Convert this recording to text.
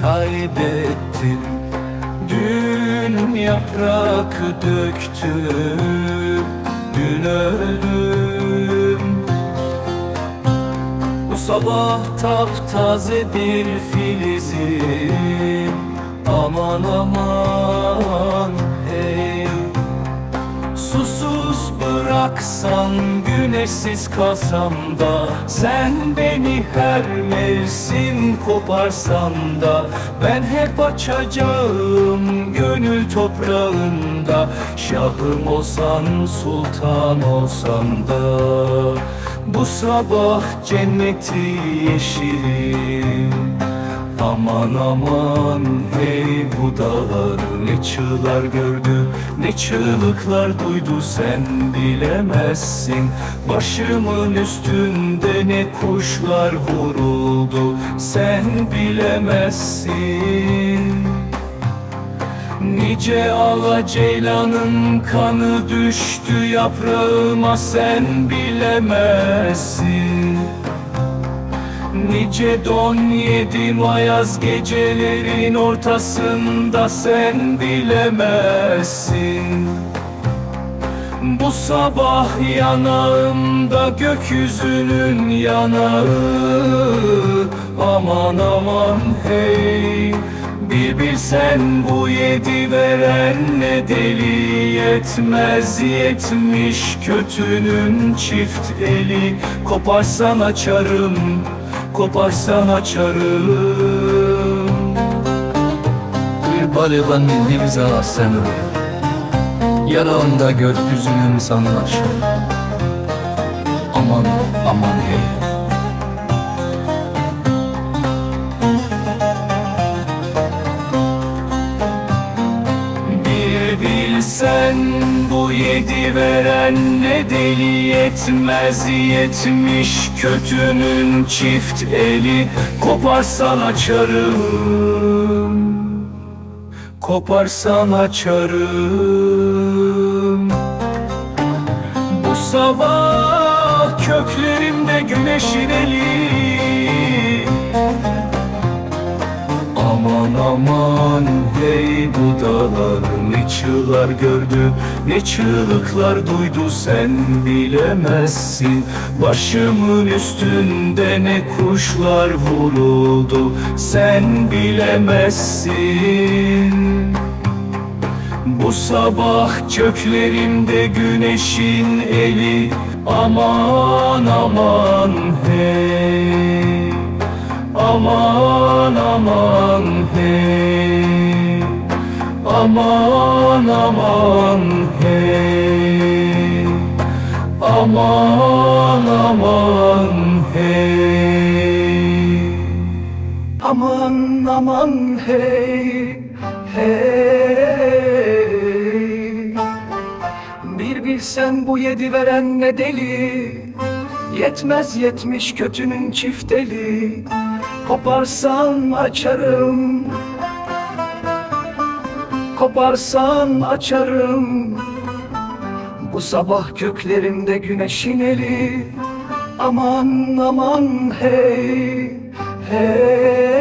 kaybettim Dün yaprak döktü Dün öldüm. Bu sabah taptaze bir filizim. Aman aman bıraksan güneşsiz kalsam da Sen beni her mevsim koparsan da Ben hep açacağım gönül toprağında Şahım olsan sultan olsan da. Bu sabah cenneti yeşilim Aman aman hey bu dağlar ne çığlar gördü Ne çığlıklar duydu sen bilemezsin. Başımın üstünde ne kuşlar vuruldu Sen bilemezsin. Nice ala ceylanın kanı düştü yaprağıma sen bilemezsin Nice don yedim ayaz gecelerin ortasında sen bilemezsin. Bu sabah yanağımda gökyüzünün yanağı. Aman aman hey bir bilsen bu yedi veren ne deli yetmez. Yetmiş kötünün çift eli. Koparsan açarım, koparsan açarım. Bir balığa milli sen Yanağında gökyüzünün sanlaşı Aman aman hey. Bir bilsen yedi veren ne deli yetmez yetmiş kötünün çift eli. Koparsan açarım Koparsan açarım. Bu sabah köklerimde güneşin eli Aman aman hey bu dağlar ne çığlar gördü Ne çığlıklar duydu sen bilemezsin. Başımın üstünde ne kuşlar vuruldu Sen bilemezsin. Bu sabah köklerimde güneşin eli Aman aman hey Aman aman hey Aman aman hey Aman aman hey Aman aman hey hey Bir bilsen bu yedi veren ne deli? Yetmez yetmiş kötünün çifteli Koparsan açarım. Koparsan açarım. Bu sabah köklerimde güneşin eli. Aman aman hey hey